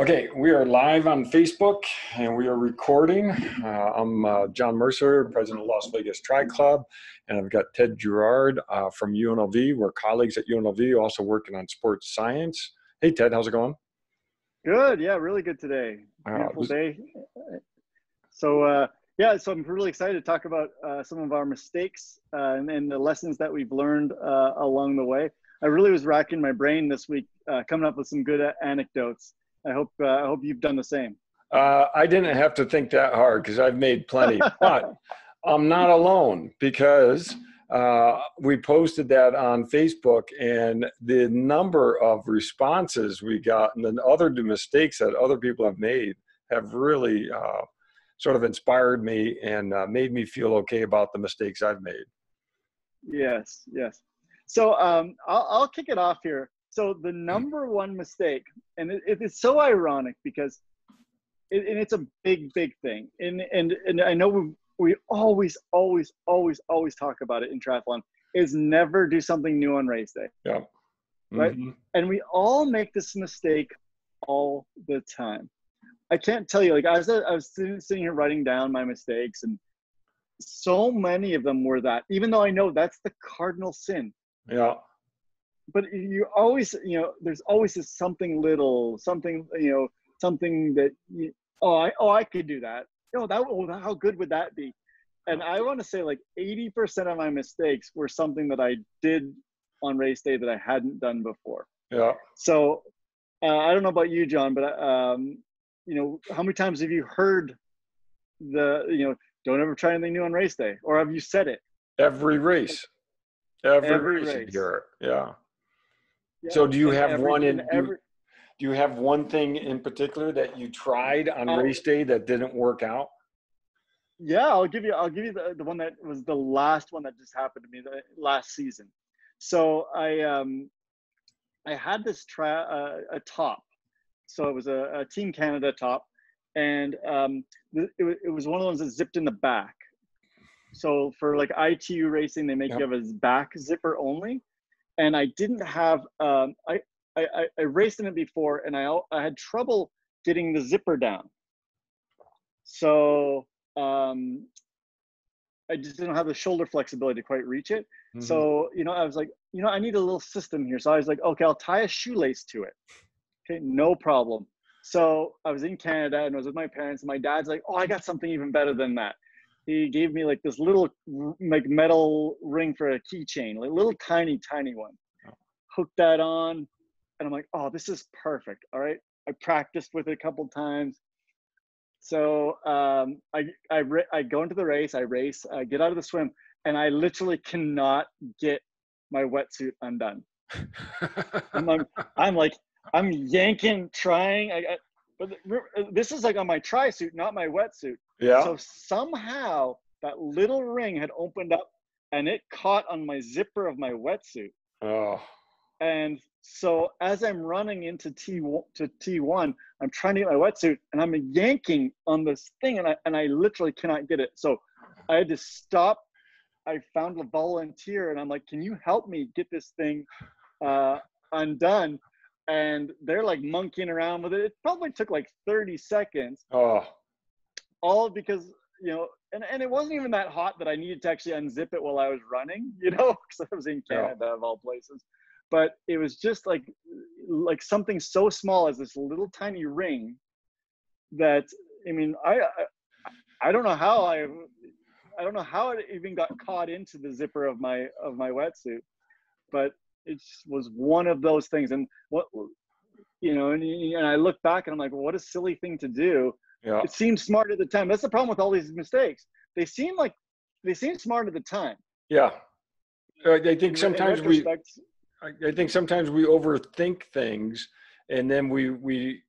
Okay, we are live on Facebook and we are recording. Uh, I'm uh, John Mercer, president of Las Vegas Tri Club, and I've got Tedd Girouard uh, from UNLV. We're colleagues at UNLV, also working on sports science. Hey, Tedd, how's it going? Good, yeah, really good today. Uh, Beautiful day. So, uh, yeah, so I'm really excited to talk about uh, some of our mistakes and, and, the lessons that we've learned along the way. I really was racking my brain this week, coming up with some good anecdotes I hope uh, I hope you've done the same. Uh, I didn't have to think that hard because I've made plenty, but I'm not alone because uh, we posted that on Facebook, and the number of responses we got and the other mistakes that other people have made have really uh, sort of inspired me and uh, made me feel okay about the mistakes I've made. Yes, yes. So um, I'll, I'll kick it off here. So the hmm. number one mistake, and it, it is so ironic because, it, and it's a big, big thing, and and and I know we we always, always, always, always talk about it in triathlon is never do something new on race day. Yeah. Right. Mm-hmm. And we all make this mistake all the time. I can't tell you, like I was, I was sitting, sitting here writing down my mistakes, and so many of them were that. Even though I know that's the cardinal sin. Yeah but you always you know there's always this something little something you know something that you, oh I oh I could do that. Oh that oh, how good would that be? And I want to say like 80% of my mistakes were something that I did on race day that I hadn't done before. Yeah. So uh, I don't know about you John but um you know how many times have you heard the you know don't ever try anything new on race day or have you said it? Every race. Every, every race, race. yeah so do you have one in? Every, do you have one thing in particular that you tried on uh, race day that didn't work out? Yeah, I'll give you. I'll give you the, the one that was the last one that just happened to me the last season. So I um, I had this tra- uh, a top. So it was a, a Team Canada top, and um, it, it was one of those that zipped in the back. So for like ITU racing, they make yep. you have a back zipper only and I didn't have um, I, I I raced in it before, and I I had trouble getting the zipper down. So um, I just didn't have the shoulder flexibility to quite reach it. Mm-hmm. So you know, I was like, you know, I need a little system here. So I was like, okay, I'll tie a shoelace to it. Okay, no problem. So I was in Canada and I was with my parents. And my dad's like, oh, I got something even better than that he gave me like this little like metal ring for a keychain, like little tiny, tiny one. Hooked that on, and I'm like, oh, this is perfect. All right. I practiced with it a couple times. So um, I I I go into the race. I race. I get out of the swim, and I literally cannot get my wetsuit undone. I'm, I'm, I'm like I'm yanking, trying. I, I, but this is like on my tri suit, not my wetsuit. Yeah. So somehow that little ring had opened up and it caught on my zipper of my wetsuit. Oh. And so as I'm running into T to T1, I'm trying to get my wetsuit and I'm yanking on this thing and I and I literally cannot get it. So I had to stop. I found a volunteer and I'm like, "Can you help me get this thing uh, undone?" And they're like monkeying around with it. It probably took like 30 seconds. Oh all because you know and, and it wasn't even that hot that i needed to actually unzip it while i was running you know because i was in canada yeah. of all places. But it was just like like something so small as this little tiny ring that i mean i i, I don't know how i i don't know how it even got caught into the zipper of my of my wetsuit but it was one of those things. And what you know and, and i look back and i'm like well, what a silly thing to do yeah. It seemed smart at the time. That's the problem with all these mistakes. They seem like they seem smart at the time. Yeah. I think sometimes we I think sometimes we overthink things and then we we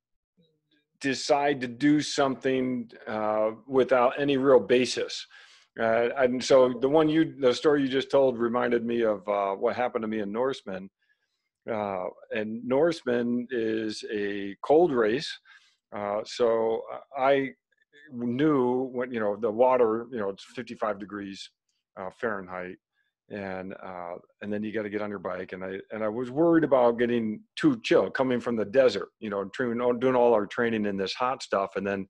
decide to do something uh, without any real basis. Uh, and so the one you the story you just told reminded me of uh, what happened to me in Norseman. Uh, and Norseman is a cold race uh, so I knew when you know the water, you know, it's 55 degrees uh, Fahrenheit, and uh, and then you got to get on your bike and i and i was worried about getting too chill coming from the desert you know doing all our training in this hot stuff and then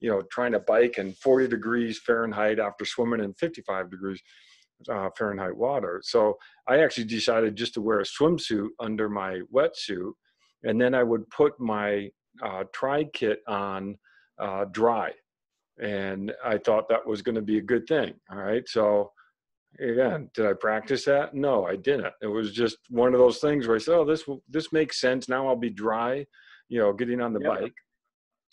you know trying to bike in 40 degrees fahrenheit after swimming in 55 degrees uh, fahrenheit water. So i actually decided just to wear a swimsuit under my wetsuit and then i would put my uh, tri kit on uh, dry and i thought that was going to be a good thing all right so again, did I practice that? No, I didn't. It was just one of those things where I said, "Oh, this this makes sense." Now I'll be dry, you know, getting on the bike.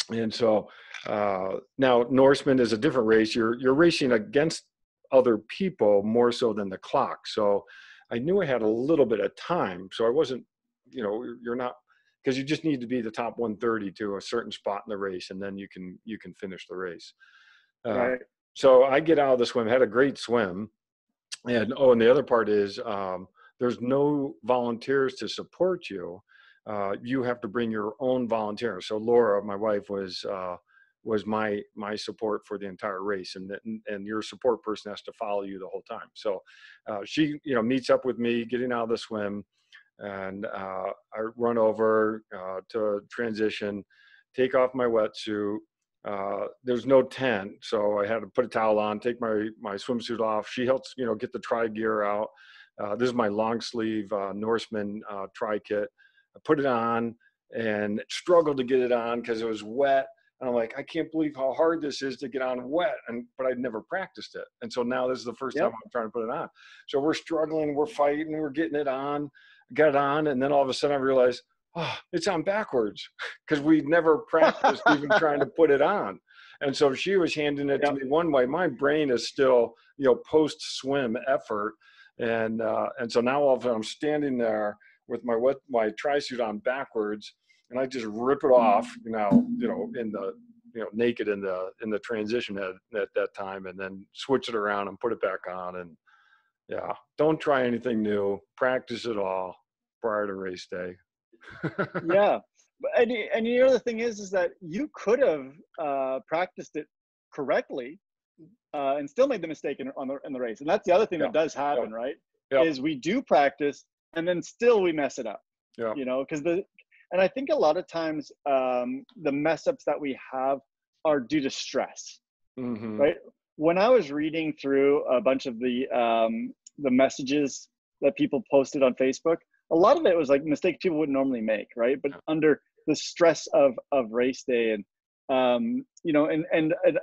And so uh, now Norseman is a different race. You're you're racing against other people more so than the clock. So I knew I had a little bit of time. So I wasn't, you know, you're not because you just need to be the top 130 to a certain spot in the race, and then you can you can finish the race. Uh, right. So I get out of the swim, had a great swim, and oh, and the other part is um, there's no volunteers to support you. Uh, you have to bring your own volunteers. So Laura, my wife, was uh, was my my support for the entire race, and and your support person has to follow you the whole time. So uh, she, you know, meets up with me getting out of the swim, and uh, I run over uh, to transition, take off my wetsuit, uh, there's no tent, so I had to put a towel on, take my my swimsuit off. She helps, you know, get the tri gear out. Uh, this is my long sleeve uh, Norseman uh, tri kit. I put it on and struggled to get it on because it was wet. And I'm like, I can't believe how hard this is to get on wet. And but I'd never practiced it, and so now this is the first yep. time I'm trying to put it on. So we're struggling, we're fighting, we're getting it on, got it on, and then all of a sudden I realized oh, it's on backwards because we'd never practiced even trying to put it on. And so she was handing it yep. to me one way. My brain is still, you know, post swim effort. And, uh, and so now all of a sudden I'm standing there with my wet, my tri suit on backwards and I just rip it off, you know, you know, in the, you know, naked in the, in the transition at, at that time and then switch it around and put it back on. And yeah, don't try anything new, practice it all prior to race day yeah, and and the other thing is is that you could have uh, practiced it correctly uh, and still made the mistake in, on the in the race. And that's the other thing yeah. that does happen, yeah. right? Yeah. Is we do practice and then still we mess it up. Yeah. You know, because the and I think a lot of times um, the mess ups that we have are due to stress, mm-hmm. right? When I was reading through a bunch of the um, the messages that people posted on Facebook, a lot of it was like mistakes people would normally make, right? But under the stress of of race day and um, you know, and, and and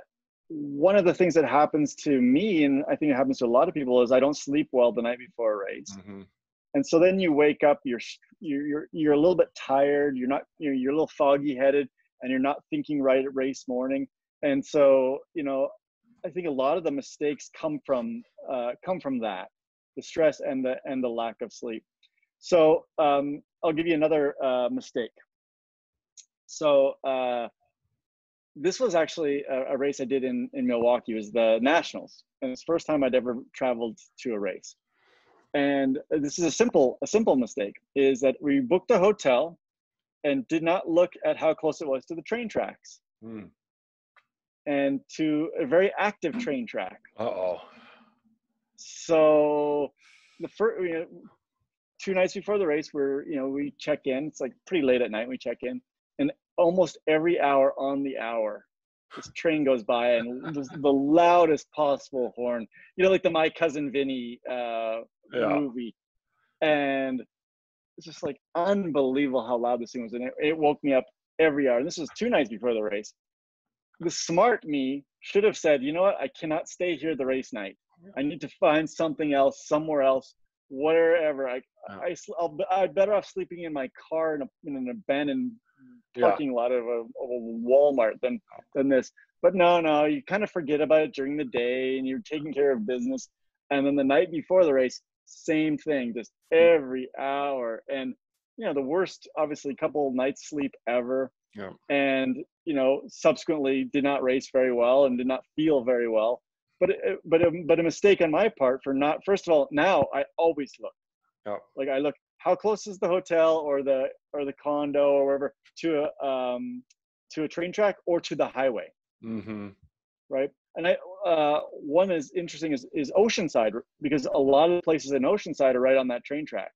one of the things that happens to me, and I think it happens to a lot of people, is I don't sleep well the night before a race. Mm-hmm. And so then you wake up, you're you're you're a little bit tired, you're not you're, you're a little foggy headed, and you're not thinking right at race morning. And so you know, I think a lot of the mistakes come from uh, come from that, the stress and the and the lack of sleep. So um, I'll give you another uh, mistake. So uh, this was actually a, a, race I did in, in Milwaukee. It was the Nationals, and it's the first time I'd ever traveled to a race. And this is a simple a simple mistake is that we booked a hotel and did not look at how close it was to the train tracks. Mm. And to a very active train track. Uh oh. So the first, you know, two nights before the race, we're you know we check in. It's like pretty late at night. We check in, and almost every hour on the hour, this train goes by and the loudest possible horn. You know, like the My Cousin Vinny uh, yeah. movie, and it's just like unbelievable how loud this thing was, and it, it woke me up every hour. And this was two nights before the race. The smart me should have said, you know what, I cannot stay here the race night. I need to find something else somewhere else wherever. I, I, I'll, I'd better off sleeping in my car in, a, in an abandoned parking yeah. lot of a, of a Walmart than than this. But no, no, you kind of forget about it during the day, and you're taking care of business. And then the night before the race, same thing, just hmm. every hour. And you know, the worst, obviously, couple nights sleep ever. Yeah. And you know, subsequently did not race very well and did not feel very well but but a, but a mistake on my part for not first of all now i always look oh. like i look how close is the hotel or the or the condo or wherever to a um to a train track or to the highway mm-hmm. right? And I uh, one is interesting is is Oceanside because a lot of the places in Oceanside are right on that train track.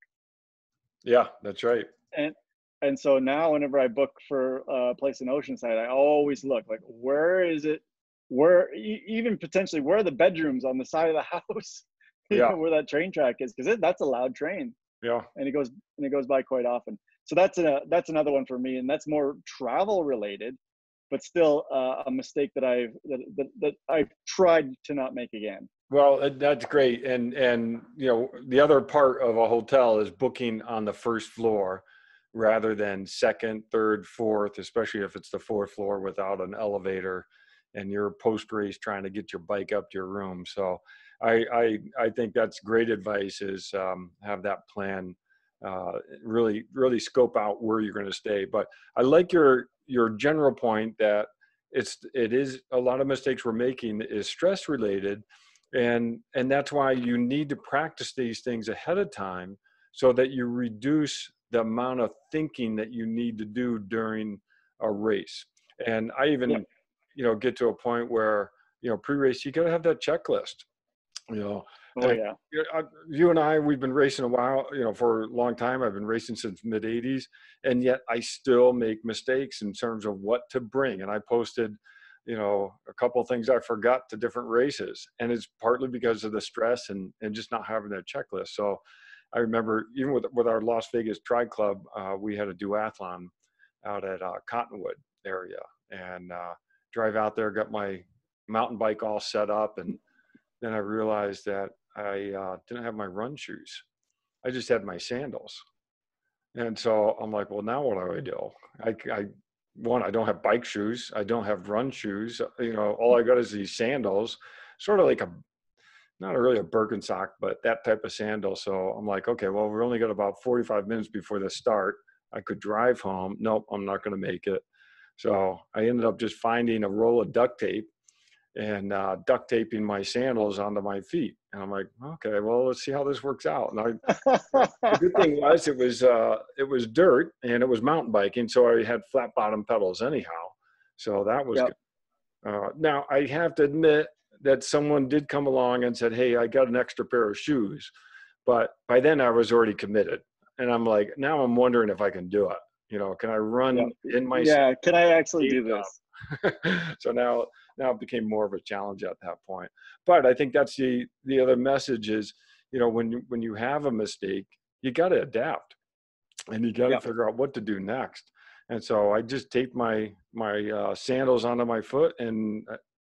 Yeah, that's right. And and so now whenever I book for a place in Oceanside, I always look like where is it? Where even potentially where are the bedrooms on the side of the house? yeah. where that train track is because that's a loud train. Yeah. And it goes and it goes by quite often. So that's a that's another one for me, and that's more travel related but still uh, a mistake that I've that, that, that I've tried to not make again. Well, that's great, and and you know the other part of a hotel is booking on the first floor rather than second, third, fourth, especially if it's the fourth floor without an elevator, and you're post race trying to get your bike up to your room. So, I I I think that's great advice. Is um, have that plan. Uh, really, really scope out where you're going to stay. But I like your your general point that it's it is a lot of mistakes we're making is stress related and and that's why you need to practice these things ahead of time so that you reduce the amount of thinking that you need to do during a race and i even yeah. you know get to a point where you know pre-race you got to have that checklist you know Oh yeah. Uh, you and I, we've been racing a while, you know, for a long time. I've been racing since mid '80s, and yet I still make mistakes in terms of what to bring. And I posted, you know, a couple of things I forgot to different races, and it's partly because of the stress and and just not having that checklist. So, I remember even with with our Las Vegas Tri Club, uh, we had a duathlon out at uh, Cottonwood area, and uh, drive out there, got my mountain bike all set up, and then I realized that I uh, didn't have my run shoes. I just had my sandals. And so I'm like, well, now what do I do? I, I one, I don't have bike shoes. I don't have run shoes. You know, all I got is these sandals, sort of like a, not really a Birkenstock, but that type of sandal. So I'm like, okay, well, we only got about 45 minutes before the start. I could drive home. Nope, I'm not going to make it. So I ended up just finding a roll of duct tape and uh, duct taping my sandals onto my feet. And I'm like, okay, well, let's see how this works out. And I, the good thing was it was uh, it was dirt and it was mountain biking, so I had flat bottom pedals anyhow. So that was yep. good. Uh, now I have to admit that someone did come along and said, "Hey, I got an extra pair of shoes," but by then I was already committed, and I'm like, now I'm wondering if I can do it. You know, can I run yep. in my? Yeah, can I actually do this? so now now it became more of a challenge at that point. But I think that's the the other message is, you know, when you when you have a mistake, you got to adapt, and you got to yeah. figure out what to do next. And so I just taped my my uh, sandals onto my foot, and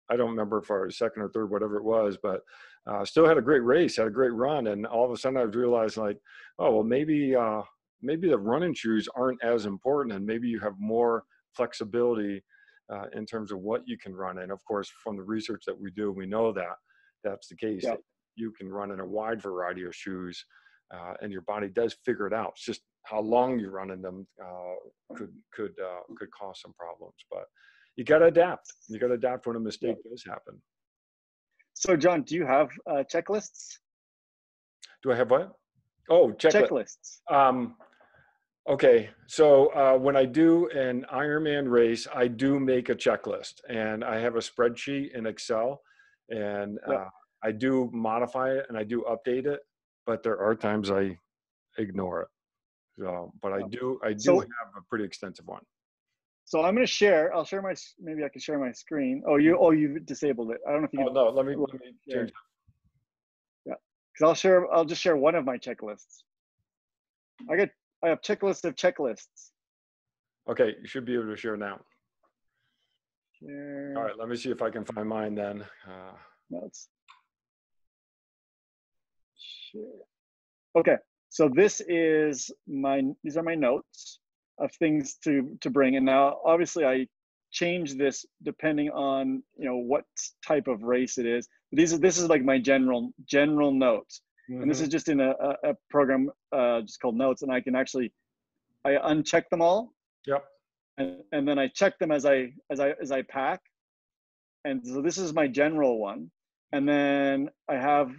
I don't remember if I was second or third, whatever it was, but uh, still had a great race, had a great run, and all of a sudden I realized like, oh well, maybe uh, maybe the running shoes aren't as important, and maybe you have more flexibility uh, in terms of what you can run. And of course, from the research that we do, we know that that's the case. Yep. You can run in a wide variety of shoes, uh, and your body does figure it out. It's just how long you run in them uh, could could uh, could cause some problems. But you got to adapt. You got to adapt when a mistake yep. does happen. So, John, do you have uh, checklists? Do I have what? Oh, checklists. Um, Okay, so uh, when I do an Ironman race, I do make a checklist, and I have a spreadsheet in Excel, and uh, I do modify it and I do update it, but there are times I ignore it. So, but I do I do so, have a pretty extensive one. So I'm going to share. I'll share my. Maybe I can share my screen. Oh, you. Oh, you've disabled it. I don't know if you. Oh, no, let me let me change. Yeah, because I'll share. I'll just share one of my checklists. I get I have checklists of checklists. Okay, you should be able to share now. Share. All right, let me see if I can find mine then. Uh, Notes. Share. Okay, so this is my, these are my notes of things to, to bring. And now obviously I change this depending on, you know, what type of race it is. These are, this is like my general, general notes. Mm-hmm. And this is mm-hmm. just in a, a, a program uh, just called Notes, and I can actually I uncheck them all. Yep. And, and then I check them as I as I as I pack. And so this is my general one. And then I have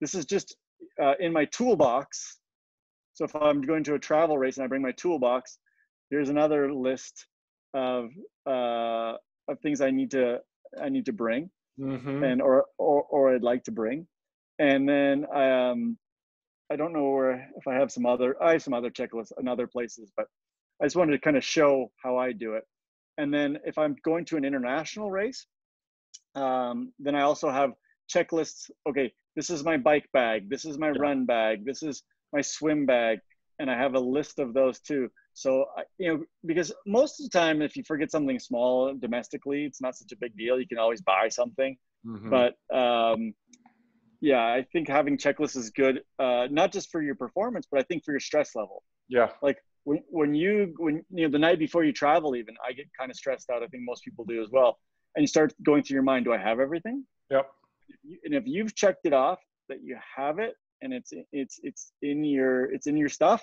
this is just uh, in my toolbox. So if I'm going to a travel race and I bring my toolbox, here's another list of uh, of things I need to I need to bring, mm-hmm. and or, or or I'd like to bring, and then um, I don't know where if I have some other I have some other checklists in other places, but I just wanted to kind of show how I do it. And then if I'm going to an international race, um, then I also have checklists. Okay, this is my bike bag. This is my yeah. run bag. This is my swim bag, and I have a list of those too. So you know, because most of the time, if you forget something small domestically, it's not such a big deal. You can always buy something. Mm-hmm. But um, yeah, I think having checklists is good, uh, not just for your performance, but I think for your stress level. Yeah. Like when, when you when you know the night before you travel, even I get kind of stressed out. I think most people do as well. And you start going through your mind, do I have everything? Yep. And if you've checked it off that you have it, and it's it's it's in your it's in your stuff,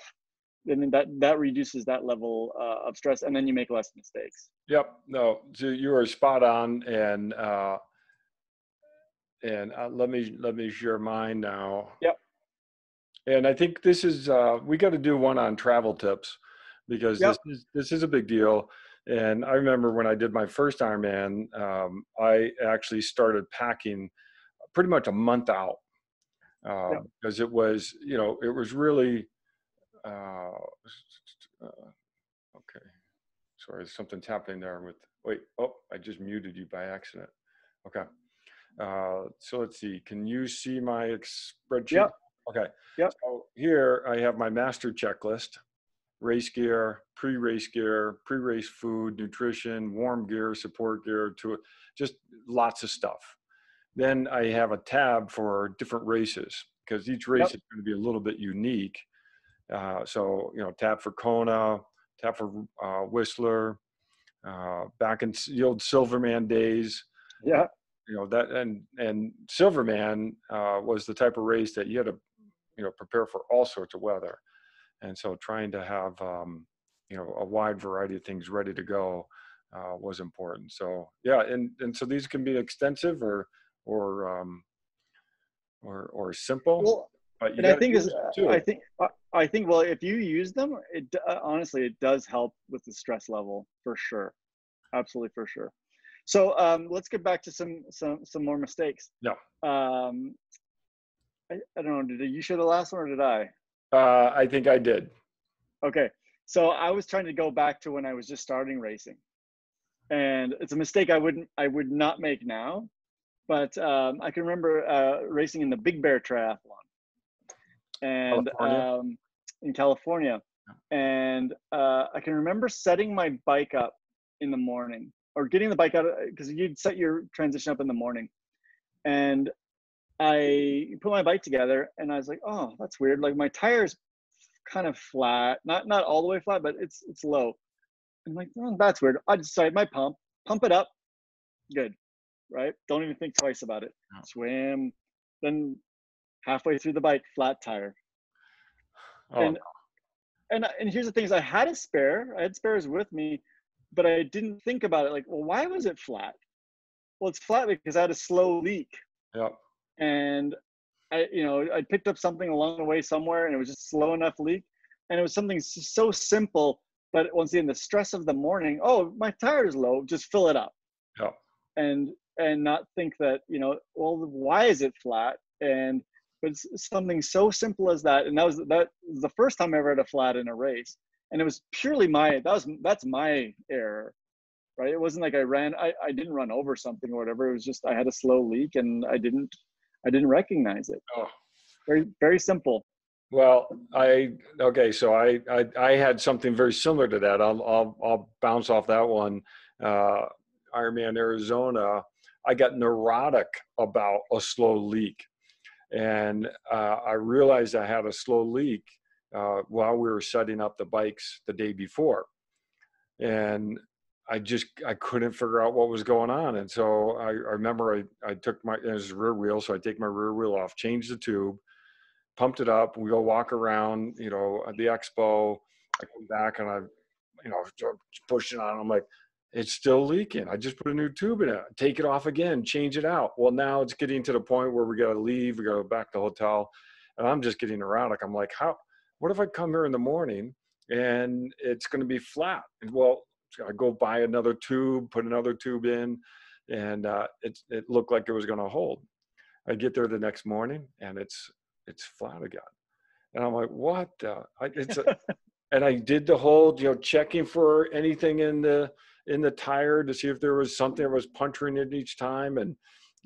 then that that reduces that level uh, of stress, and then you make less mistakes. Yep. No, so you are spot on, and uh, and uh, let me let me share mine now. Yep. And I think this is uh, we got to do one on travel tips because yep. this is this is a big deal. And I remember when I did my first Ironman, um, I actually started packing pretty much a month out because um, yep. it was you know it was really uh, uh, okay. Sorry, something's happening there with wait. Oh, I just muted you by accident. Okay. Uh, so let's see, can you see my spreadsheet? Yep. Okay. Yep. So here I have my master checklist, race gear, pre-race gear, pre-race food, nutrition, warm gear, support gear, to just lots of stuff. Then I have a tab for different races because each race yep. is going to be a little bit unique. Uh, so, you know, tab for Kona, tap for uh, Whistler, uh, back in the old Silverman days. Yeah you know that and and Silverman uh, was the type of race that you had to you know prepare for all sorts of weather, and so trying to have um, you know a wide variety of things ready to go uh, was important. So yeah, and and so these can be extensive or or um, or or simple. Well, and I think is I think I think well if you use them, it uh, honestly it does help with the stress level for sure, absolutely for sure. So um, let's get back to some some some more mistakes. Yeah. Um, I, I don't know. Did you share the last one or did I? Uh, I think I did. Okay. So I was trying to go back to when I was just starting racing, and it's a mistake I wouldn't I would not make now, but um, I can remember uh, racing in the Big Bear Triathlon, and California. Um, in California, and uh, I can remember setting my bike up in the morning or getting the bike out because you'd set your transition up in the morning. And i put my bike together and i was like oh that's weird. Like my tires kind of flat not not all the way flat but it's it's low. I'm like oh, that's weird. I decided my pump pump it up. Good right? Don't even think twice about it. Swim then halfway through the bike flat tire oh. and and and here's the thing is i had a spare i had spares with me but I didn't think about it like, well, why was it flat? Well, it's flat because I had a slow leak. Yeah. And I, you know, I picked up something along the way somewhere and it was just slow enough leak. And it was something so simple, but once again, the stress of the morning, oh, my tire is low, just fill it up. Yeah. And, and not think that, you know, well, why is it flat? And, but it's something so simple as that. And that was, that was the first time I ever had a flat in a race and it was purely my that was that's my error right? It wasn't like i ran i, I didn't run over something or whatever it was just i had a slow leak and i didn't i didn't recognize it. Oh. very very simple. Well i okay so I, I i had something very similar to that. I'll i'll, I'll bounce off that one. Uh ironman arizona i got neurotic about a slow leak and uh, i realized i had a slow leak uh, while we were setting up the bikes the day before. And I just I couldn't figure out what was going on, and so I, I remember I, I took my it was rear wheel, so I take my rear wheel off, change the tube, pumped it up. We go walk around, you know, at the expo. I come back and I, you know, pushing on. I'm like, it's still leaking. I just put a new tube in it. Take it off again, change it out. Well, now it's getting to the point where we got to leave. We got to go back to the hotel, and I'm just getting erratic. I'm like, how what if I come here in the morning and it's going to be flat? And well, I go buy another tube, put another tube in, and uh, it it looked like it was going to hold. I get there the next morning, and it's it's flat again, and I'm like, what? I, it's a, and I did the whole you know checking for anything in the in the tire to see if there was something that was puncturing it each time, and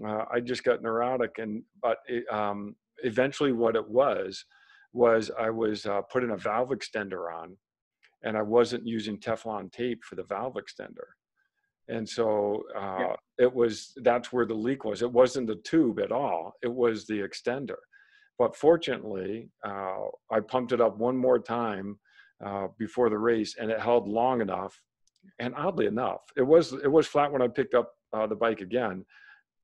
uh, I just got neurotic. And but it, um, eventually, what it was was I was uh, putting a valve extender on, and I wasn't using Teflon tape for the valve extender. And so uh, yeah. it was that's where the leak was. It wasn't the tube at all. It was the extender. But fortunately, uh, I pumped it up one more time uh, before the race, and it held long enough. And oddly enough, it was it was flat when I picked up uh, the bike again.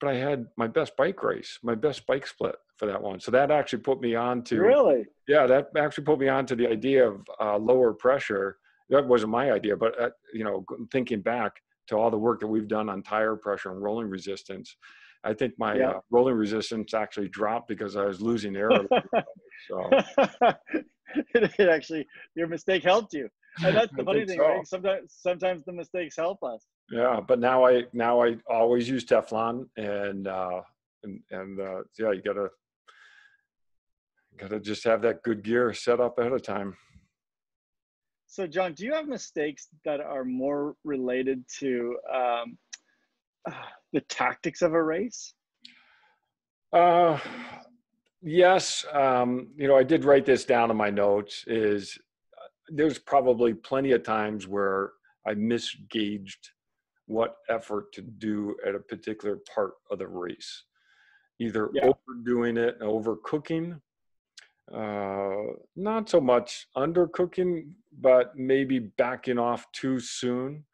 But I had my best bike race, my best bike split for that one. So that actually put me on to really, yeah, that actually put me on to the idea of uh, lower pressure. That wasn't my idea, but uh, you know, thinking back to all the work that we've done on tire pressure and rolling resistance, I think my yeah. uh, rolling resistance actually dropped because I was losing air. so it actually your mistake helped you, and that's the funny thing, so. right? Sometimes sometimes the mistakes help us. Yeah, but now I now I always use Teflon, and uh, and and uh, yeah, you gotta gotta just have that good gear set up ahead of time. So, John, do you have mistakes that are more related to um, uh, the tactics of a race? Uh, yes. Um, you know, I did write this down in my notes. Is there's probably plenty of times where I misgauged what effort to do at a particular part of the race, either yeah. overdoing it, overcooking, uh, not so much undercooking, but maybe backing off too soon,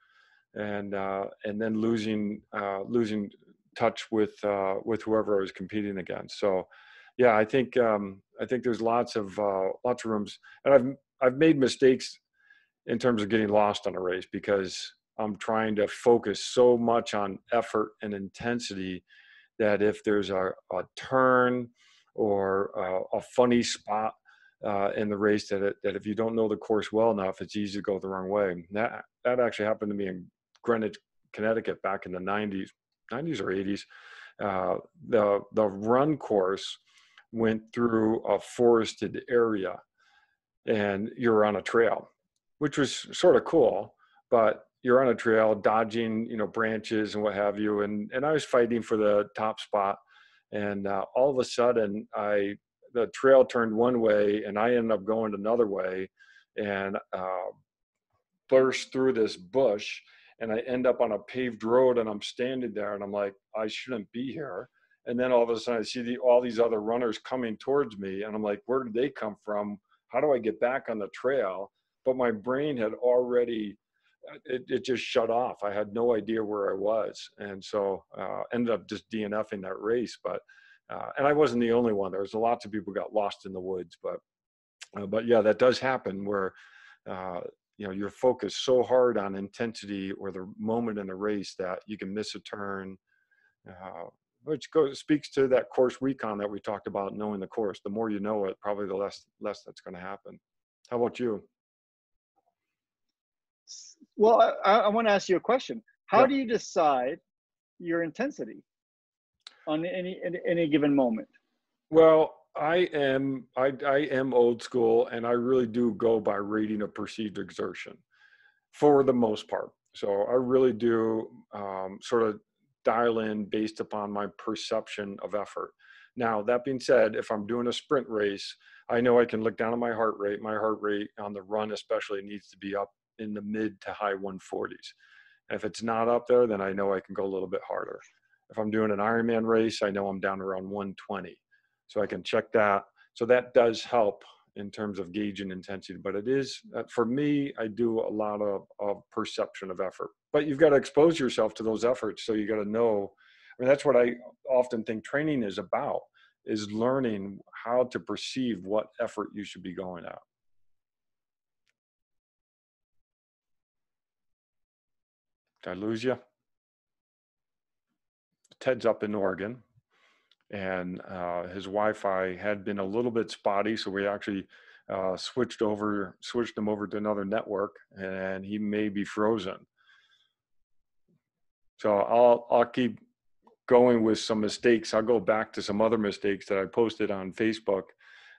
and uh, and then losing uh, losing touch with uh, with whoever I was competing against. So, yeah, I think um, I think there's lots of uh, lots of rooms, and I've I've made mistakes in terms of getting lost on a race because I'm trying to focus so much on effort and intensity that if there's a, a turn or uh, a funny spot uh, in the race that it, that if you don't know the course well enough, it's easy to go the wrong way. That that actually happened to me in Greenwich, Connecticut, back in the '90s, '90s or '80s. Uh, the the run course went through a forested area, and you're on a trail, which was sort of cool. But you're on a trail, dodging you know branches and what have you, and and I was fighting for the top spot. And uh, all of a sudden i the trail turned one way and i ended up going another way. And uh, burst through this bush and i end up on a paved road and i'm standing there and i'm like i shouldn't be here. And then all of a sudden i see the, all these other runners coming towards me and i'm like where did they come from how do i get back on the trail but my brain had already it, it just shut off. I had no idea where I was, and so uh, ended up just DNFing that race. But uh, and I wasn't the only one. There was lots of people got lost in the woods, but uh, but yeah, that does happen where uh, you know you're focused so hard on intensity or the moment in the race that you can miss a turn. Uh, which goes speaks to that course recon that we talked about, knowing the course. The more you know it, probably the less less that's going to happen. How about you? Well, I, I want to ask you a question. How yeah. do you decide your intensity on any any given moment? Well, I am I, I am old school, and I really do go by rating of perceived exertion, for the most part. So I really do um, sort of dial in based upon my perception of effort. Now that being said, if I'm doing a sprint race, I know I can look down at my heart rate. My heart rate on the run, especially, needs to be up in the mid to high 140s. And if it's not up there, then I know I can go a little bit harder. If I'm doing an Ironman race, I know I'm down around 120. So I can check that. So that does help in terms of gauging intensity. But it is, uh, for me, I do a lot of, of perception of effort. But you've got to expose yourself to those efforts. So you got to know. I mean, that's what I often think training is about is learning how to perceive what effort you should be going at. Did I lose you? Tedd's up in Oregon, and uh, his Wi-Fi had been a little bit spotty, so we actually uh, switched over, switched him over to another network, and he may be frozen. So I'll I'll keep going with some mistakes. I'll go back to some other mistakes that I posted on Facebook,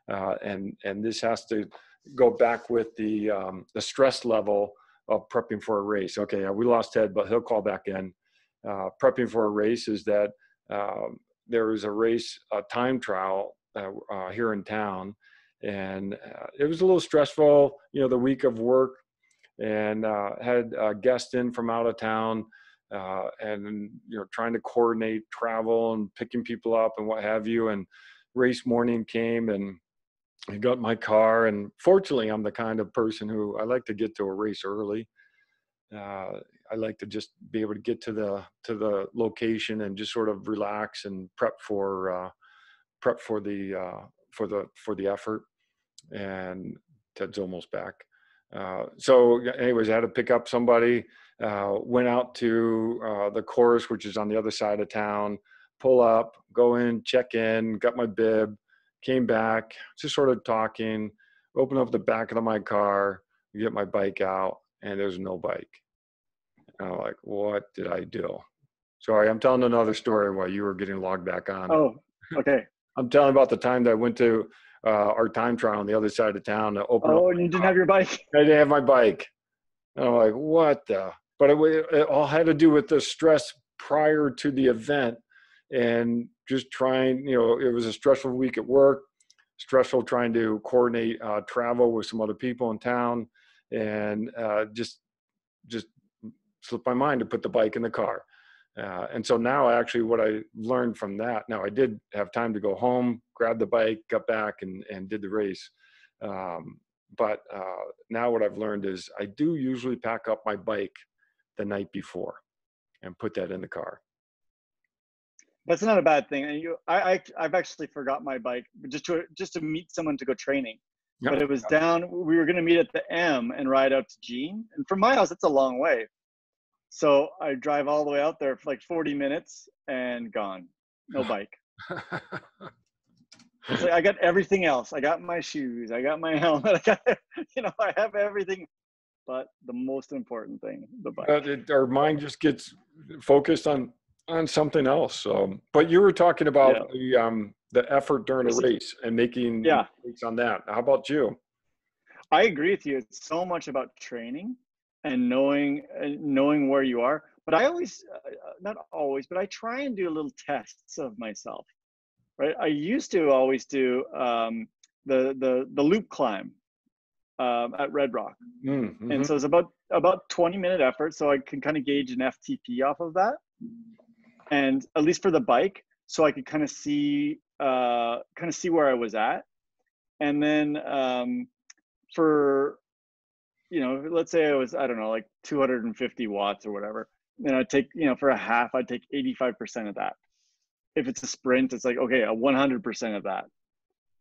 uh, and and this has to go back with the um, the stress level of prepping for a race. Okay, we lost Tedd, but he'll call back in. Uh, prepping for a race is that um, there was a race, a time trial uh, uh, here in town, and uh, it was a little stressful. You know, the week of work, and uh, had a guest in from out of town. Uh, and you know trying to coordinate travel and picking people up and what have you and race morning came and I got my car, and fortunately, I'm the kind of person who I like to get to a race early. Uh, I like to just be able to get to the to the location and just sort of relax and prep for uh, prep for the uh, for the for the effort. And Tedd's almost back. Uh, so, anyways, I had to pick up somebody. Uh, went out to uh, the course, which is on the other side of town. Pull up, go in, check in, got my bib came back, just sort of talking, open up the back of my car, get my bike out, and there's no bike. And I'm like, what did I do? Sorry, I'm telling another story while you were getting logged back on. Oh, okay. I'm telling about the time that I went to uh, our time trial on the other side of town to open oh, and you didn't have your bike? I didn't have my bike. And I'm like, what the? But it, it all had to do with the stress prior to the event and just trying, you know, it was a stressful week at work, stressful trying to coordinate uh, travel with some other people in town, and uh, just just slipped my mind to put the bike in the car. Uh, and so now, actually, what I learned from that, now I did have time to go home, grab the bike, got back, and and did the race. Um, but uh, now what I've learned is I do usually pack up my bike the night before and put that in the car that's not a bad thing. And you, I, I, I've actually forgot my bike just to just to meet someone to go training. Yep. But it was down. We were going to meet at the M and ride out to Jean, and from my house, it's a long way. So I drive all the way out there for like 40 minutes and gone. No bike. like I got everything else. I got my shoes. I got my helmet. I got, you know, I have everything but the most important thing, the bike. Uh, it, our mind just gets focused on on something else. So, but you were talking about yeah. the um, the effort during a race and making yeah on that. How about you? I agree with you. It's so much about training and knowing uh, knowing where you are. But I always, uh, uh, not always, but I try and do little tests of myself. Right. I used to always do um, the the the loop climb um, at Red Rock, mm-hmm. and so it's about about 20 minute effort. So I can kind of gauge an FTP off of that and at least for the bike so i could kind of see uh kind of see where i was at and then um for you know let's say i was i don't know like 250 watts or whatever And i'd take you know for a half i'd take 85% of that. If it's a sprint it's like okay a 100% of that.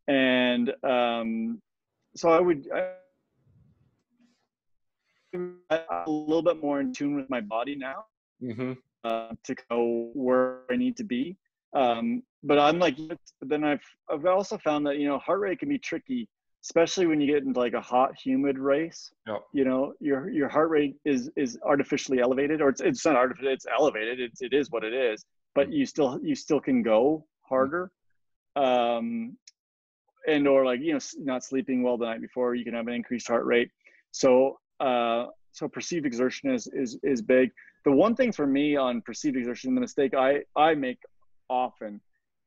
And um so i would I, a little bit more in tune with my body now mm-hmm. uh, to go where I need to be. Um, but I'm like, then I've I've also found that you know heart rate can be tricky, especially when you get into like a hot, humid race. Yep. You know, your your heart rate is is artificially elevated, or it's it's not artificial, it's elevated. It's it is what it is, but you still you still can go harder. Um, and or like you know not sleeping well the night before, you can have an increased heart rate. So uh, so perceived exertion is is is big the one thing for me on perceived exertion, the mistake I, I make often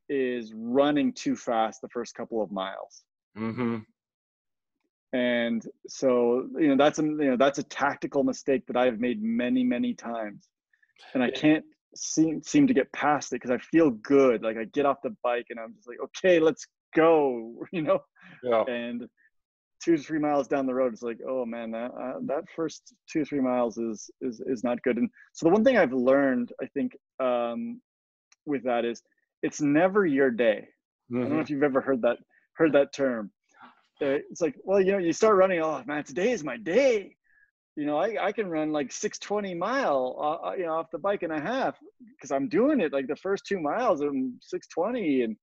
is running too fast the first couple of miles. Mm-hmm. And so, you know, that's a, you know, that's a tactical mistake that I've made many, many times. And I can't seem, seem to get past it because I feel good. Like I get off the bike and I'm just like, okay, let's go, you know? Yeah. And two to three miles down the road, it's like, oh man, that uh, that first two or three miles is is is not good. And so the one thing I've learned, I think, um, with that is it's never your day. Mm-hmm. I don't know mm-hmm. if you've ever heard that heard that term. It's like, well, you know, you start running. Oh man, today is my day. You know, I, I can run like 620 mile, uh, uh, you know, off the bike and a half because I'm doing it like the first two miles I'm 620 and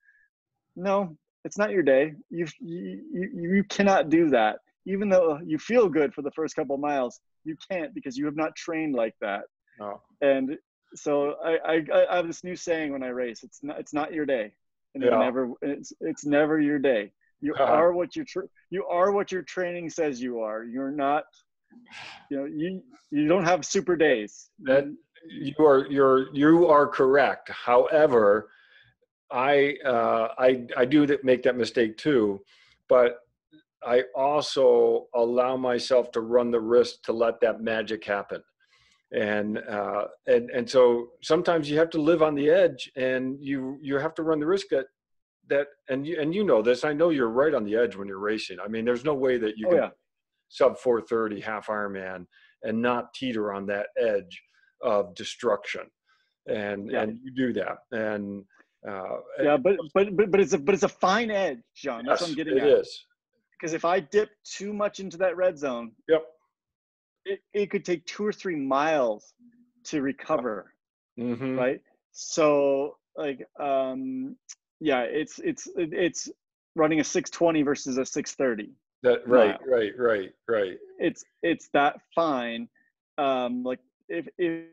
no, it's not your day. You, you, you you cannot do that. Even though you feel good for the first couple miles, you can't because you have not trained like that. Oh. And so I, I, I have this new saying when I race. It's not it's not your day, and yeah. it never it's it's never your day. You uh-huh. are what your tra- you are what your training says you are. You're not. You know you you don't have super days. That you are you're you are correct. However, I uh, I I do make that mistake too, but I also allow myself to run the risk to let that magic happen. And uh, and and so sometimes you have to live on the edge, and you you have to run the risk that that and you and you know this. I know you're right on the edge when you're racing. I mean, there's no way that you oh, can yeah. sub 430 half Ironman and not teeter on that edge of destruction. And yeah. and you do that. And uh, yeah, but but but but it's a but it's a fine edge, John. That's yes, what I'm getting it at. It is because if I dip too much into that red zone, yep, it, it could take two or three miles to recover. Mm-hmm. Right. So like um yeah, it's it's it's running a 620 versus a 630. That right, mile. right, right, right. It's it's that fine. Um like if if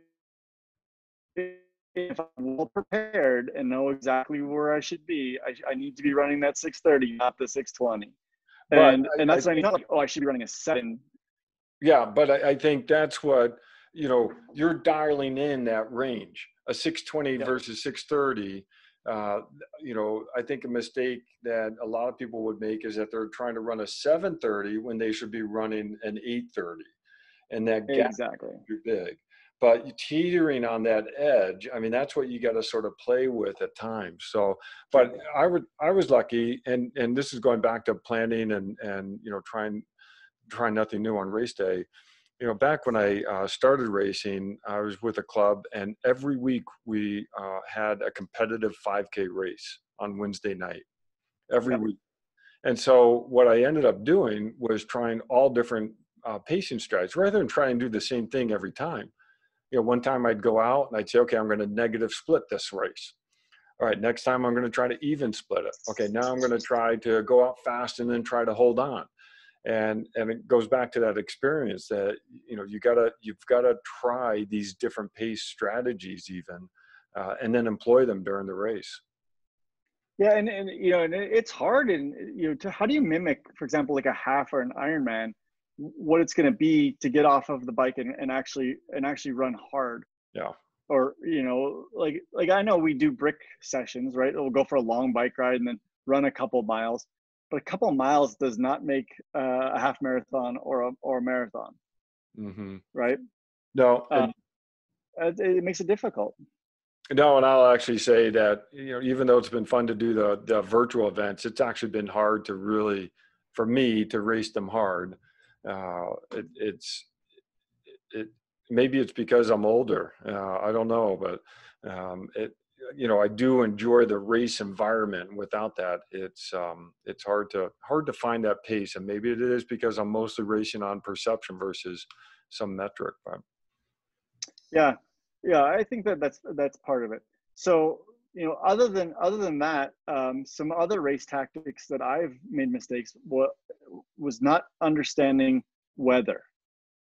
if I'm well prepared and know exactly where I should be, I, I need to be running that 630, not the 620 and and that's I, I not like oh I should be running a seven. Yeah, but I, I, think that's what you know. You're dialing in that range, a 620 yeah. versus 630. Uh, you know, I think a mistake that a lot of people would make is that they're trying to run a 730 when they should be running an 830, and that gap exactly. is too big. But teetering on that edge i mean that's what you got to sort of play with at times. So but i would i was lucky and and this is going back to planning and and you know trying trying nothing new on race day you know back when i uh, started racing i was with a club and every week we uh, had a competitive 5k race on wednesday night every week and so what i ended up doing was trying all different uh, pacing strategies rather than try and do the same thing every time you know, one time I'd go out and I'd say, okay, I'm going to negative split this race. All right, next time I'm going to try to even split it. Okay, now I'm going to try to go out fast and then try to hold on. And and it goes back to that experience that you know you gotta you've got to try these different pace strategies even, uh, and then employ them during the race. Yeah, and, and you know, and it's hard. And you know, to, how do you mimic, for example, like a half or an Ironman? what it's going to be to get off of the bike and, and actually and actually run hard yeah or you know like like i know we do brick sessions right we'll go for a long bike ride and then run a couple miles but a couple miles does not make uh, a half marathon or a or a marathon mm-hmm. right no uh, it, it makes it difficult no, and I'll actually say that you know even though it's been fun to do the the virtual events, it's actually been hard to really, for me, to race them hard uh, it, it's it maybe it's because I'm older. Uh, I don't know, but um, it you know I do enjoy the race environment. Without that, it's um, it's hard to hard to find that pace, and maybe it is because I'm mostly racing on perception versus some metric. But yeah, yeah, I think that that's that's part of it. So you know, other than other than that, um, some other race tactics that I've made mistakes was was not understanding weather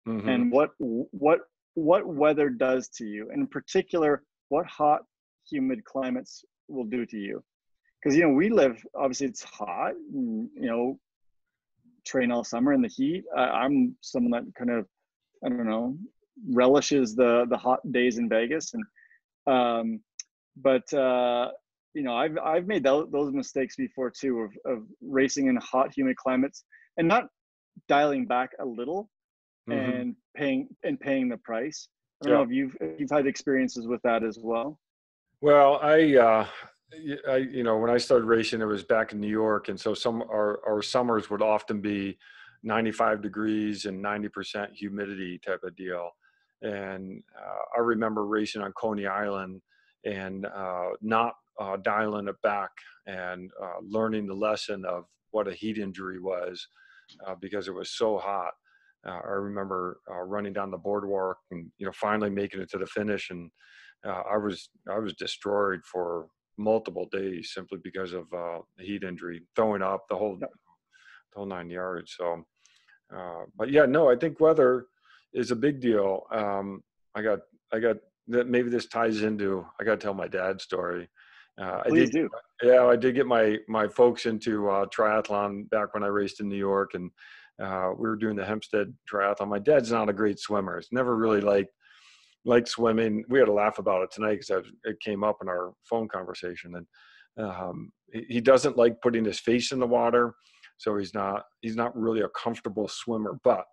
mm-hmm. and what what what weather does to you, and in particular, what hot, humid climates will do to you. Because you know, we live obviously it's hot, and, you know, train all summer in the heat. I'm someone that kind of I don't know relishes the the hot days in Vegas and. Um, but uh, you know, I've I've made those, those mistakes before too of of racing in hot, humid climates and not dialing back a little mm-hmm. and paying and paying the price. I don't yeah. know if you've if you've had experiences with that as well. Well, I, uh, I, you know, when I started racing, it was back in New York, and so some our our summers would often be 95 degrees and 90% humidity type of deal. And uh, I remember racing on Coney Island and uh, not uh, dialing it back and uh, learning the lesson of what a heat injury was uh, because it was so hot. Uh, I remember running down the boardwalk and you know finally making it to the finish, and I was I was destroyed for multiple days simply because of the heat injury, throwing up the whole the whole nine yards. So, but yeah, no, I think weather is a big deal. Um, I got I got that maybe this ties into. I got to tell my dad's story. Uh, Please I did, do. Yeah, I did get my my folks into uh, triathlon back when I raced in New York, and uh, we were doing the Hempstead Triathlon. My dad's not a great swimmer. He's never really liked liked swimming. We had a laugh about it tonight because it came up in our phone conversation, and um, he, doesn't like putting his face in the water, so he's not he's not really a comfortable swimmer. But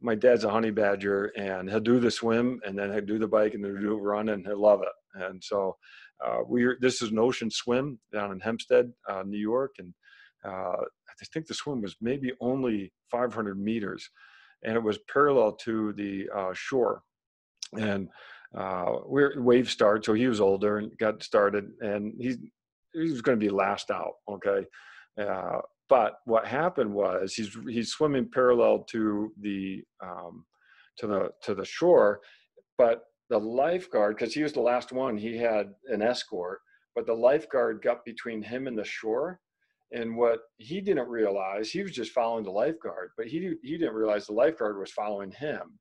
my dad's a honey badger, and he'll do the swim, and then he'll do the bike, and then he'll do a run, and he'll love it. And so uh, we this is an ocean swim down in Hempstead, uh, New York, and uh, I think the swim was maybe only 500 meters, and it was parallel to the uh, shore. And uh, we're wave start, so he was older and got started, and he he was going to be last out. Okay, uh, but what happened was he's he's swimming parallel to the um, to the to the shore, but the lifeguard, because he was the last one, he had an escort, but the lifeguard got between him and the shore. And what he didn't realize, he was just following the lifeguard, but he he didn't realize the lifeguard was following him.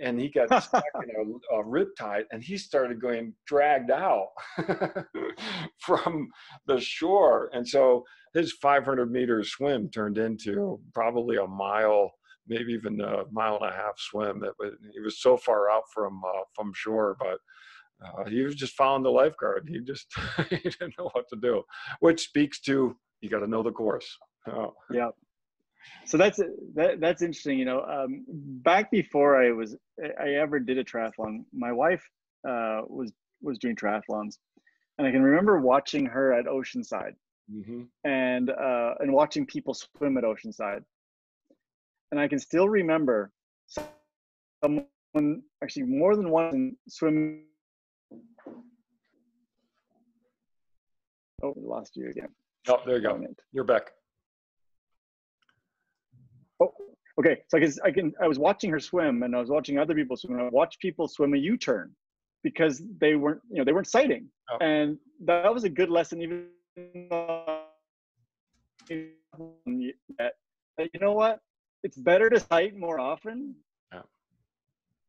And he got stuck in a, a rip tide and he started going dragged out from the shore. And so his 500 meter swim turned into probably a mile maybe even a mile and a half swim. That was, he was so far out from uh, from shore, but uh, he was just following the lifeguard. He just he didn't know what to do, which speaks to you got to know the course. Oh. Yeah. So that's that, that's interesting. You know, um, back before I was I ever did a triathlon, my wife uh, was was doing triathlons, and I can remember watching her at Oceanside, mm-hmm. and uh, and watching people swim at Oceanside and I can still remember someone actually more than one swimming. Oh, lost you again. Oh, there you go. You're back. Oh, okay. So I can, I can, I was watching her swim, and I was watching other people swim. I watched people swim a U-turn because they weren't, you know, they weren't sighting, oh. and that was a good lesson. Even that, you know what? it's better to sight more often yeah.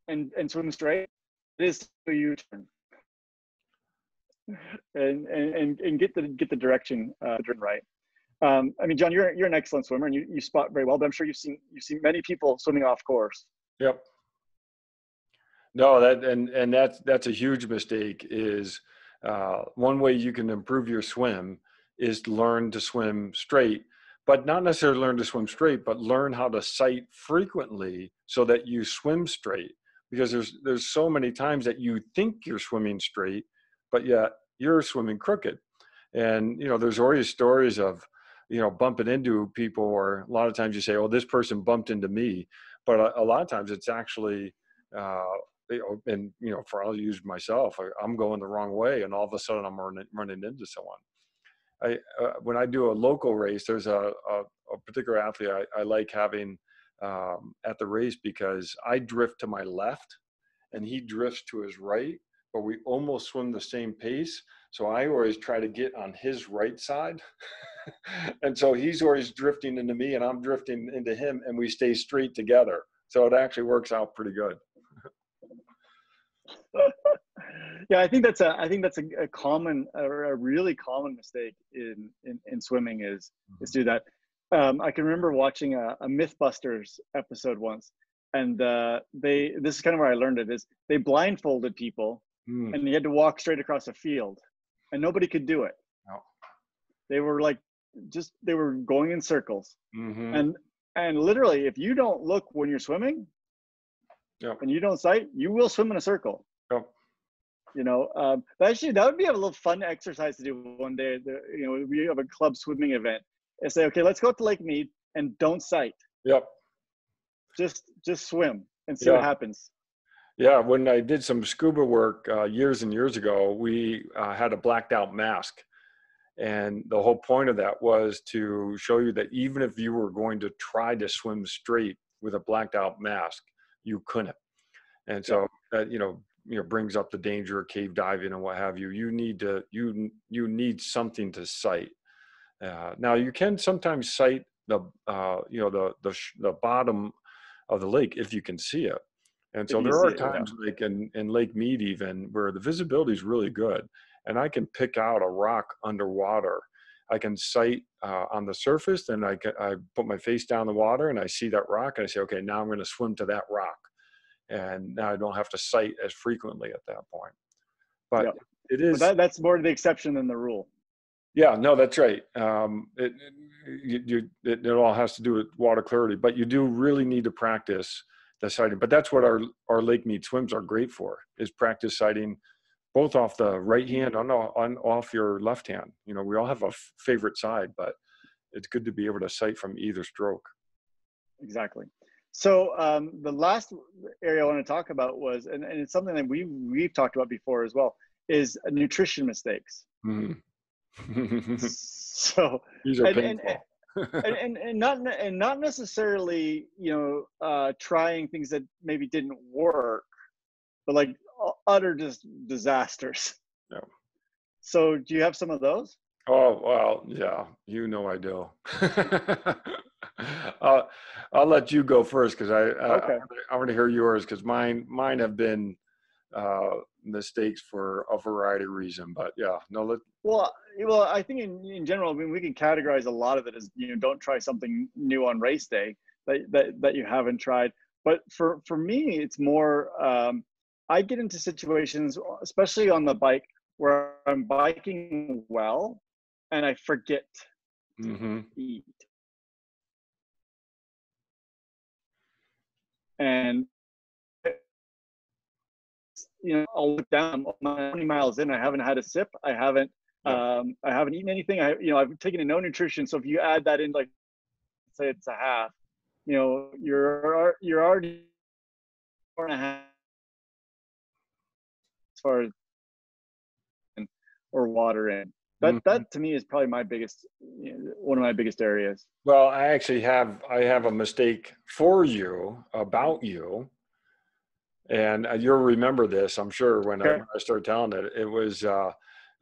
and and swim straight it is to u-turn and, and and get the get the direction uh, right um, I mean, John, you're you're an excellent swimmer and you, you spot very well, but I'm sure you've seen you've seen many people swimming off course. Yep. No, that and and that's that's a huge mistake. Is uh, one way you can improve your swim is to learn to swim straight but not necessarily learn to swim straight, but learn how to sight frequently so that you swim straight. Because there's there's so many times that you think you're swimming straight, but yet you're swimming crooked. And you know, there's always stories of you know bumping into people, or a lot of times you say, "Oh, this person bumped into me," but a, a lot of times it's actually uh, you know, and you know, for I'll use myself, I, am going the wrong way, and all of a sudden I'm running, running into someone. I uh, when I do a local race, there's a, a, a particular athlete I, I like having um, at the race because I drift to my left and he drifts to his right, but we almost swim the same pace. So I always try to get on his right side. and so he's always drifting into me and I'm drifting into him and we stay straight together. So it actually works out pretty good. yeah, I think that's a I think that's a, a common a, a, really common mistake in, in in swimming is is do that. Um, I can remember watching a, a MythBusters episode once, and uh, they this is kind of where I learned it is they blindfolded people, mm. and you had to walk straight across a field, and nobody could do it. No. They were like just they were going in circles, mm-hmm. and and literally if you don't look when you're swimming, yep. and you don't sight, you will swim in a circle. Yep you know um, actually that would be a little fun exercise to do one day the, you know we have a club swimming event and say okay let's go up to lake mead and don't sight yep just just swim and see what happens yeah when i did some scuba work uh, years and years ago we uh, had a blacked out mask. And the whole point of that was to show you that even if you were going to try to swim straight with a blacked out mask you couldn't. And so uh, you know you know brings up the danger of cave diving and what have you. You need to you you need something to sight. Uh, now you can sometimes sight the uh, you know the the the bottom of the lake if you can see it And so there are times yeah. like in, in Lake Mead even where the visibility is really good and I can pick out a rock underwater. I can sight uh, on the surface and I, can, I put my face down the water and I see that rock and I say, okay, now I'm going to swim to that rock. And now I don't have to sight as frequently at that point. But yep. it is. That, that's more the exception than the rule. Yeah, no, that's right. Um, it, you, you, it, it, all has to do with water clarity, but you do really need to practice the sighting. But that's what our our Lake Mead swims are great for: is practice sighting, both off the right hand on on off your left hand. You know, we all have a f- favorite side, but it's good to be able to sight from either stroke. Exactly. So um, the last area I want to talk about was, and, and it's something that we we've talked about before as well, is nutrition mistakes. Mm. so these are and, painful. And, and, and, and, not and not necessarily you know uh, trying things that maybe didn't work, but like utter just disasters. No. So do you have some of those? Oh well, yeah, you know I do. I'll, I'll let you go first because I, okay. I I want to hear yours because mine mine have been uh, mistakes for a variety of reason. But yeah, no. Let, well, well, I think in, in general, I mean, we can categorize a lot of it as you know, don't try something new on race day that that, that you haven't tried. But for for me, it's more. Um, I get into situations, especially on the bike, where I'm biking well, and I forget mm-hmm. to eat. And you know, I'll look down. I'm 20 miles in. I haven't had a sip. I haven't. Um, I haven't eaten anything. I, you know, I've taken in no nutrition. So if you add that in, like, say it's a half, you know, you're you're already four and a half as far as or water in. That mm-hmm. that to me is probably my biggest, you know, one of my biggest areas. Well, I actually have I have a mistake for you about you and uh, you'll remember this, I'm sure, when. I, when I, started telling it. It was uh,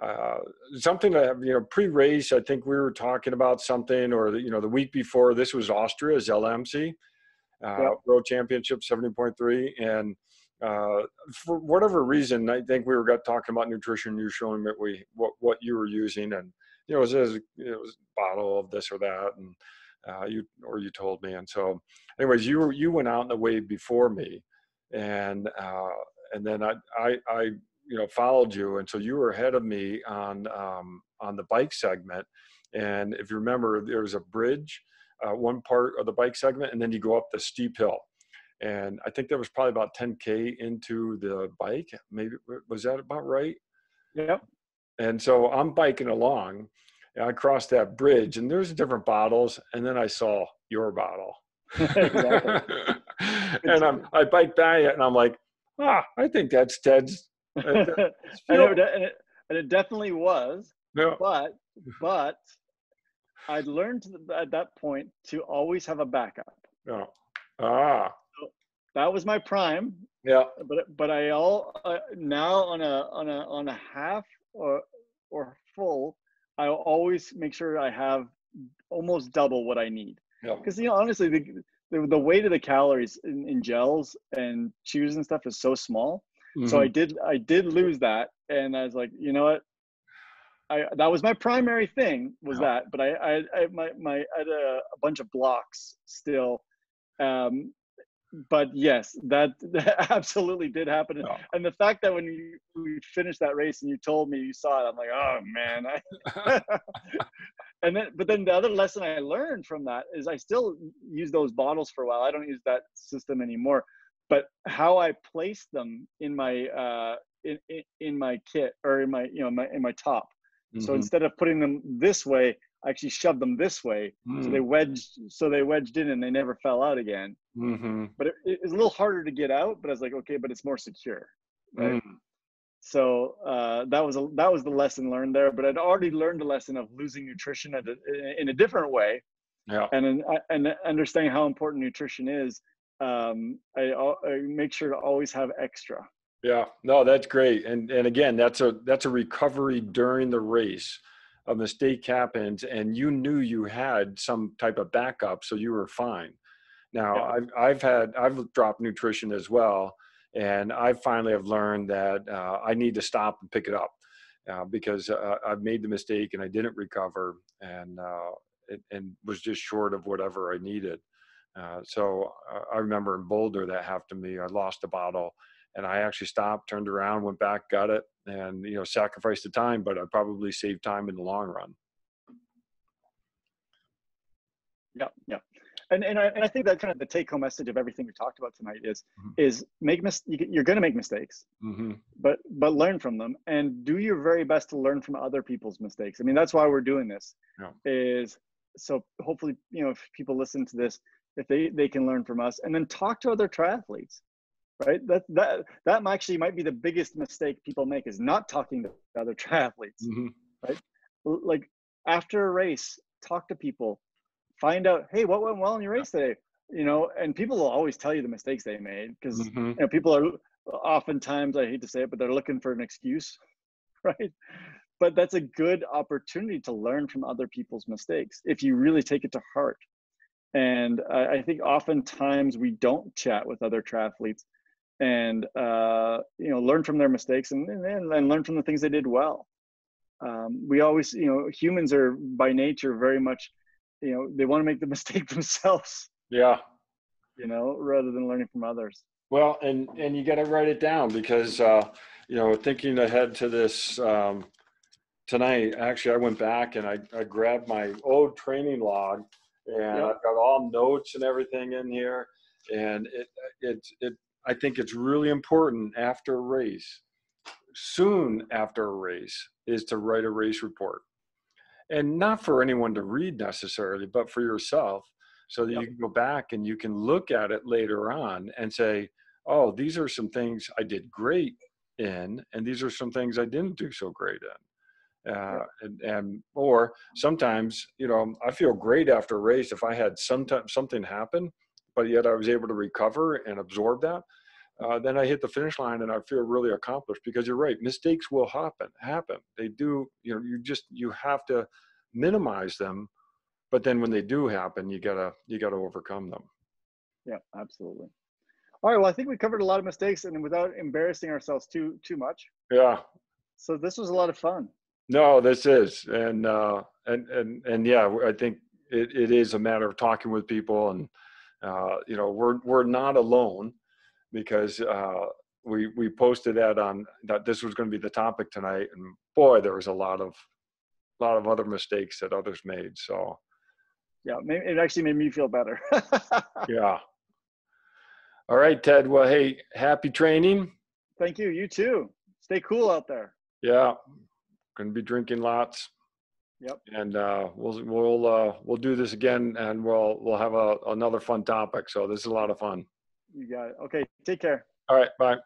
uh, something that you know pre-race. I think we were talking about something, or you know, the week before. This was Austria, Zell am See uh, yep. World Championship, seventy point three, and uh, for whatever reason, I think we were got talking about nutrition. You showing me we what what you were using, and you know, it was, it was a bottle of this or that, and uh, you or you told me, and so, anyways, you you went out in the wave before me and uh, and then I, I, I you know followed you and so you were ahead of me on um, on the bike segment. And if you remember there was a bridge uh, one part of the bike segment and then you go up the steep hill. And i think that was probably about 10k into the bike. Maybe was that about right? Yep. And so i'm biking along and i crossed that bridge and there's different bottles and then i saw your bottle and I'm, I bike by it and I'm like, ah, I think that's Tedd's. and, it, and it definitely was. Yeah. But, but I learned at that point to always have a backup. Yeah. Ah. So that was my prime. Yeah. But but I all uh, now on a on a on a half or or full, I always make sure I have almost double what I need. Because you know, honestly, the, the, the weight of the calories in, in gels and chews and stuff is so small. Mm-hmm. So I mm-hmm. did I did lose that, and I was like, you know what? I that was my primary thing was yeah. that, but I I, I my my I had a, a bunch of blocks still. Um, but yes, that, that absolutely did happen. Yeah. And the fact that when you we finished that race and you told me you saw it, I'm like, oh man. I, and then, but then the other lesson I learned from that is I still use those bottles for a while. I don't use that system anymore. But how I place them in my uh, in, in, in my kit or in my you know my in my top. Mm-hmm. So instead of putting them this way, I actually shoved them this way, mm. so they mm. wedged, so they wedged in and they never fell out again. Mm-hmm. But it, it, was a little harder to get out. But I was like, okay, but it's more secure, right? Mm. So uh, that was a, that was the lesson learned there. But I'd already learned a lesson of losing nutrition a, in a different way, yeah. and and understanding how important nutrition is. Um, I, I make sure to always have extra. Yeah, no, that's great. And and again, that's a that's a recovery during the race a mistake happens and you knew you had some type of backup so you were fine now yeah. I've, I've had i've dropped nutrition as well And I finally have learned that uh, I need to stop and pick it up uh, because uh, I've made the mistake and I didn't recover and, uh, and, and was just short of whatever I needed. Uh, so I remember in Boulder that happened to me. I lost a bottle and I actually stopped, turned around, went back, got it, and you know sacrifice the time, but I probably save time in the long run. Yeah, yeah and and I, and I think that kind of the take home message of everything we talked about tonight is mm-hmm. is make mis- you're going to make mistakes mm-hmm. but but learn from them and do your very best to learn from other people's mistakes i mean that's why we're doing this yeah. is so hopefully you know if people listen to this if they they can learn from us and then talk to other triathletes right that that that actually might be the biggest mistake people make is not talking to other triathletes mm-hmm. right like after a race talk to people find out, hey, what went well in your race today? You know, and people will always tell you the mistakes they made because mm-hmm. you know people are oftentimes I hate to say it, but they're looking for an excuse, right? But that's a good opportunity to learn from other people's mistakes if you really take it to heart. And I, I think oftentimes we don't chat with other triathletes and uh, you know learn from their mistakes and, and, and learn from the things they did well. Um, we always, you know, humans are by nature very much you know they want to make the mistake themselves yeah you know rather than learning from others well and and you got to write it down because uh you know thinking ahead to this um tonight actually i went back and i, I grabbed my old training log and yep. i've got all notes and everything in here and it it it i think it's really important after a race soon after a race is to write a race report and not for anyone to read necessarily, but for yourself, so that yep. you can go back and you can look at it later on and say, "Oh, these are some things I did great in, and these are some things I didn't do so great in." Uh, and, and or sometimes, you know, I feel great after a race if I had some something happen, but yet I was able to recover and absorb that uh, then I hit the finish line and I feel really accomplished because you're right. Mistakes will happen, happen. They do, you know, you just, you have to minimize them. But then when they do happen, you gotta, you gotta overcome them. Yeah, absolutely. All right. Well, I think we covered a lot of mistakes and without embarrassing ourselves too, too much. Yeah. So this was a lot of fun. No, this is. And, uh, and, and, and yeah, I think it, it is a matter of talking with people and, uh, you know, we're, we're not alone because uh, we we posted that on that this was going to be the topic tonight, and boy, there was a lot of a lot of other mistakes that others made. So yeah, it actually made me feel better. yeah. All right, Tedd. Well, hey, happy training. Thank you. You too. Stay cool out there. Yeah, going to be drinking lots. Yep. And uh, we'll we'll uh, we'll do this again, and we'll we'll have a, another fun topic. So this is a lot of fun. You got it. Okay. Take care. All right. Bye.